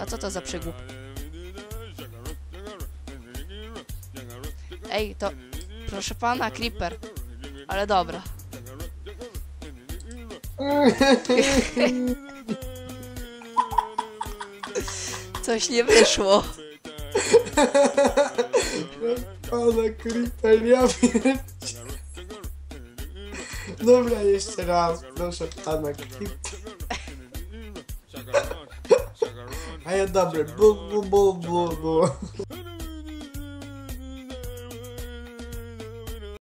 A co to za przygłup? Ej, to... Proszę pana, Creeper. Ale dobra. Coś nie wyszło. Pana Creeper, ja. Dobra, jeszcze raz, proszę pana. A ja dobry, bu bu bu bu bu.